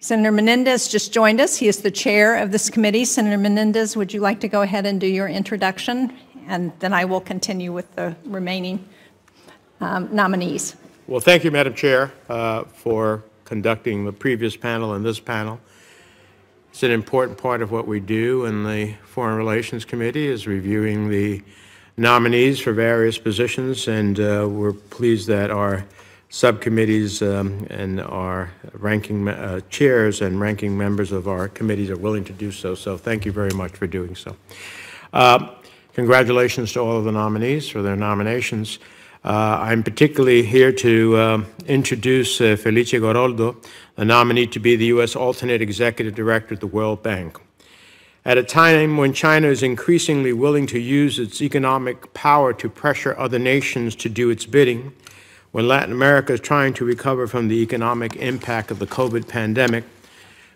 Senator Menendez just joined us. He is the chair of this committee. Senator Menendez, would you like to go ahead and do your introduction? And then I will continue with the remaining um, nominees. Well, thank you, Madam Chair, uh, for conducting the previous panel and this panel. It's an important part of what we do in the Foreign Relations Committee is reviewing the nominees for various positions, and uh, we're pleased that our subcommittees um, and our ranking uh, chairs and ranking members of our committees are willing to do so. So thank you very much for doing so. Uh, congratulations to all of the nominees for their nominations. Uh, I'm particularly here to uh, introduce uh, Felice Gorordo, the nominee to be the U.S. alternate executive director at the World Bank. At a time when China is increasingly willing to use its economic power to pressure other nations to do its bidding, when Latin America is trying to recover from the economic impact of the COVID pandemic,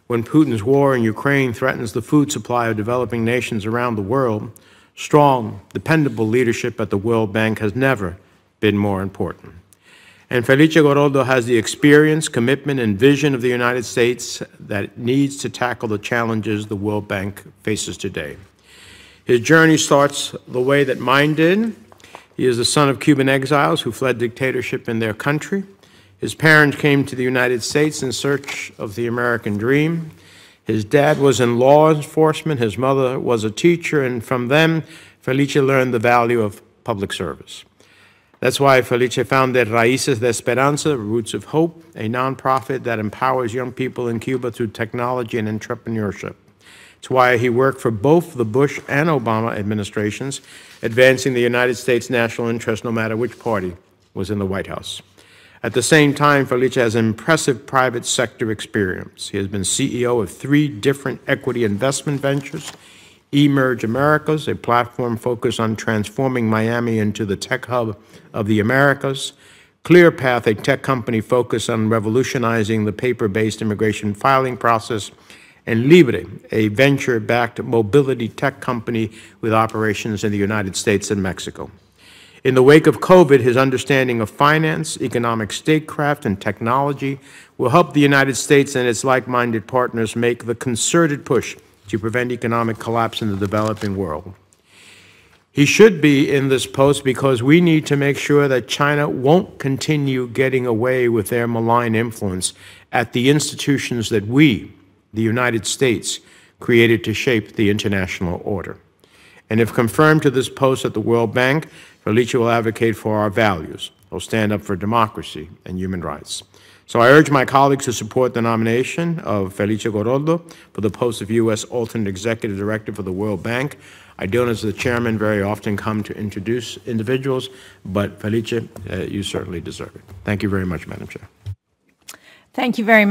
when Putin's war in Ukraine threatens the food supply of developing nations around the world, strong, dependable leadership at the World Bank has never been more important. And Felice Gorordo has the experience, commitment, and vision of the United States that needs to tackle the challenges the World Bank faces today. His journey starts the way that mine did he is the son of Cuban exiles who fled dictatorship in their country. His parents came to the United States in search of the American dream. His dad was in law enforcement, his mother was a teacher, and from them, Felice learned the value of public service. That's why Felice founded Raíces de Esperanza, Roots of Hope, a nonprofit that empowers young people in Cuba through technology and entrepreneurship. It's why he worked for both the Bush and Obama administrations, advancing the United States national interest no matter which party was in the White House. At the same time, Felice has impressive private sector experience. He has been CEO of three different equity investment ventures Emerge Americas, a platform focused on transforming Miami into the tech hub of the Americas. ClearPath, a tech company focused on revolutionizing the paper based immigration filing process and Libre, a venture backed mobility tech company with operations in the United States and Mexico. In the wake of COVID, his understanding of finance, economic statecraft, and technology will help the United States and its like minded partners make the concerted push to prevent economic collapse in the developing world. He should be in this post because we need to make sure that China won't continue getting away with their malign influence at the institutions that we, the United States created to shape the international order. And if confirmed to this post at the World Bank, Felice will advocate for our values. He'll stand up for democracy and human rights. So I urge my colleagues to support the nomination of Felice Gorordo for the post of U.S. Alternate Executive Director for the World Bank. I don't, as the chairman, very often come to introduce individuals, but Felice, uh, you certainly deserve it. Thank you very much, Madam Chair. Thank you very much.